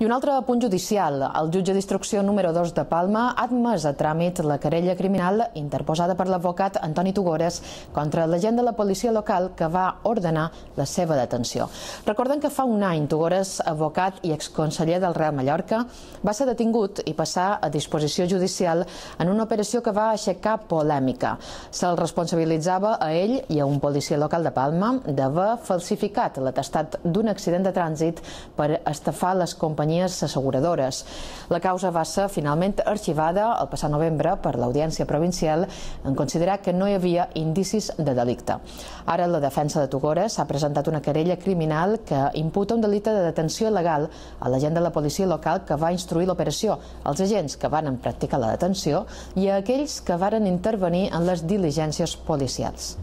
I un altre punt judicial. El jutge d'instrucció número 2 de Palma ha admès a tràmit la querella criminal interposada per l'advocat Antoni Tugores contra l'agent de la policia local que va ordenar la seva detenció. Recorden que fa un any Tugores, advocat i exconseller del Real Mallorca, va ser detingut i passar a disposició judicial en una operació que va aixecar polèmica. Se'l responsabilitzava a ell i a un policia local de Palma d'haver falsificat l'atestat d'un accident de trànsit per estafar les companyies companyies asseguradores. La causa va ser finalment arxivada el passat novembre per l'Audiència Provincial en considerar que no hi havia indicis de delicte. Ara la defensa de Tugores ha presentat una querella criminal que imputa un delicte de detenció il·legal a l'agent de la policia local que va instruir l'operació, als agents que van practicar la detenció i a aquells que varen intervenir en les diligències policials.